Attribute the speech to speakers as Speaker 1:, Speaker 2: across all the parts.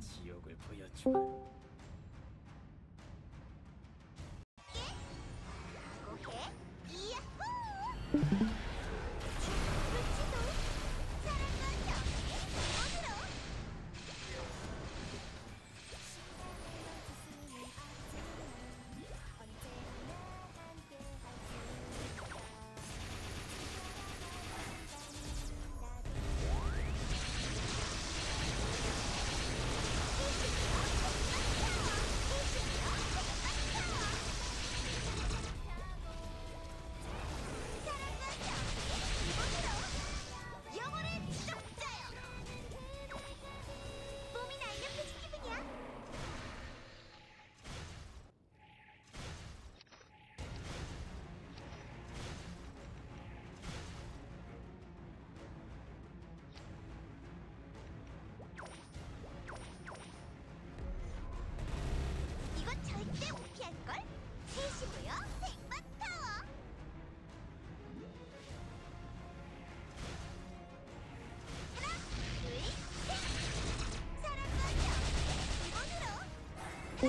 Speaker 1: 지역을 보여주마.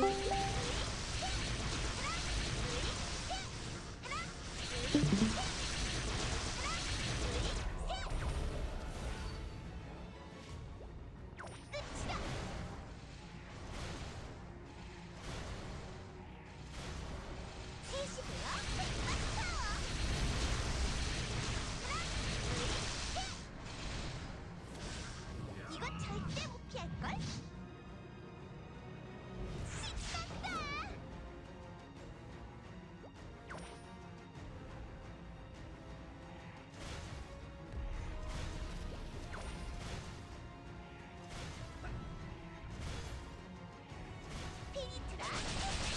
Speaker 2: Thank you. that?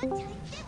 Speaker 2: good time.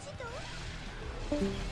Speaker 2: ちと？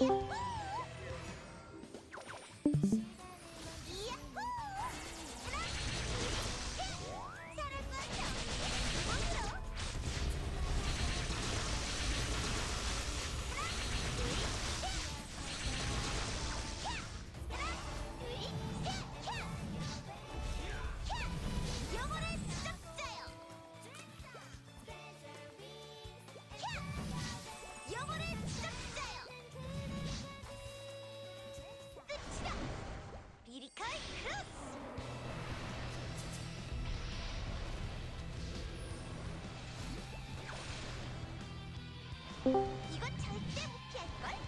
Speaker 2: Beep, beep. 이건 절대 못 피할걸?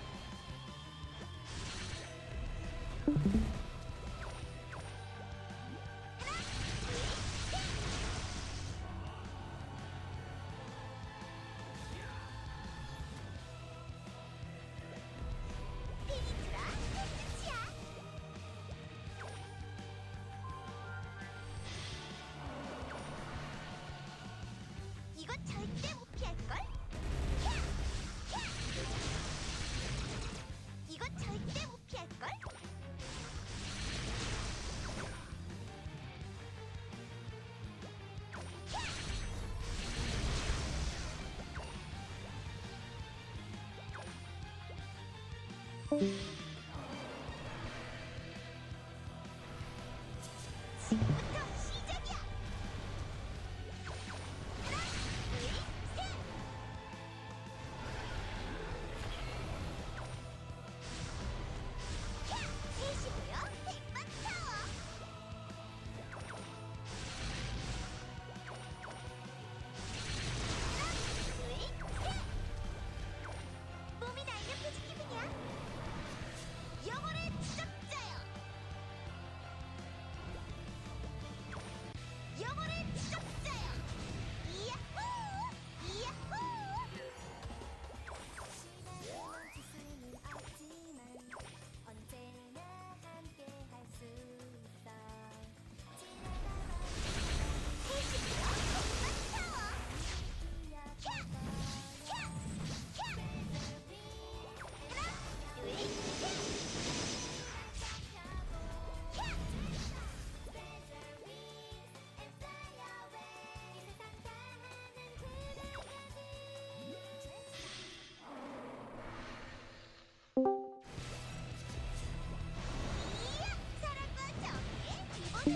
Speaker 2: 이건 절대 못 피할걸? Música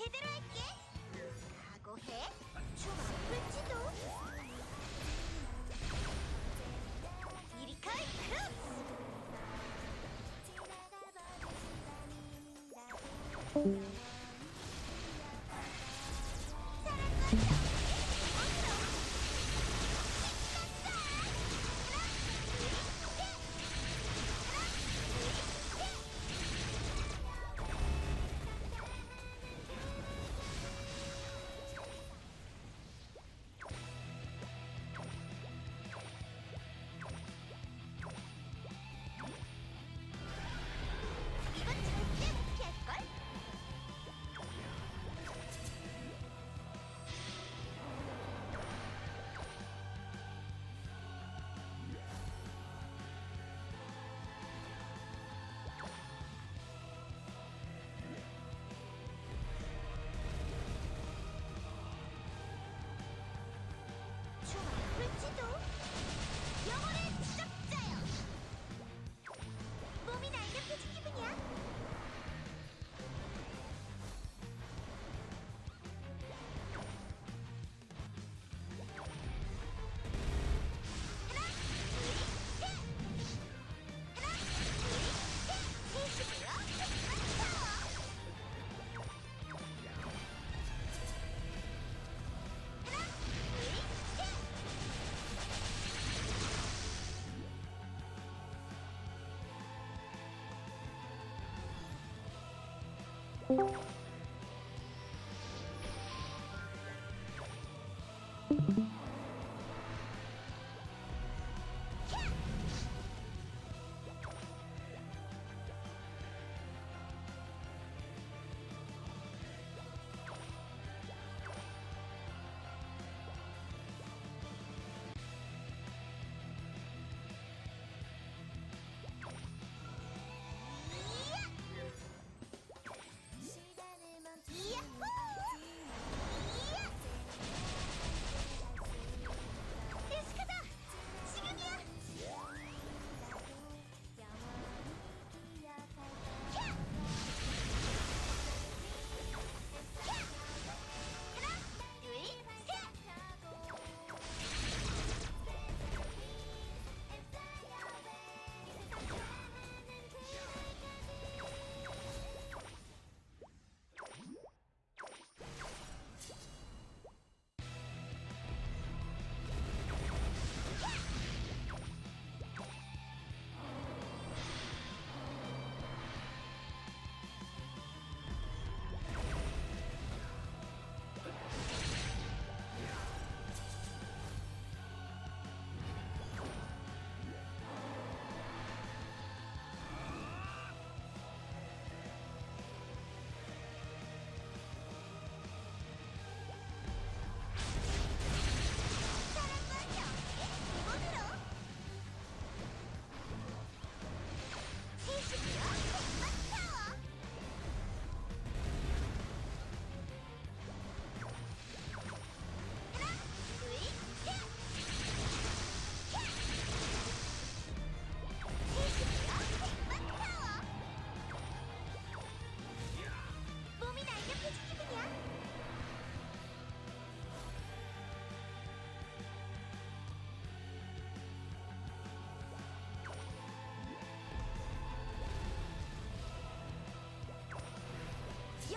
Speaker 2: 제대로 할 게. 각오 해. 좀 아플지 도. 이리 가이
Speaker 3: 크로 스.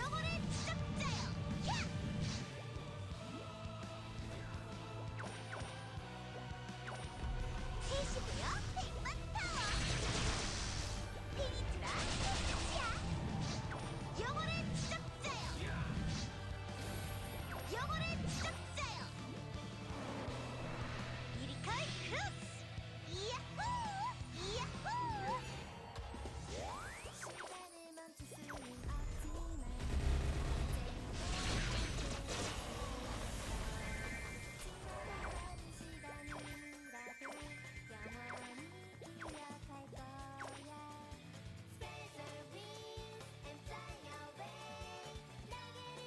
Speaker 2: きた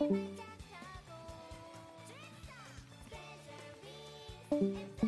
Speaker 2: Thank you.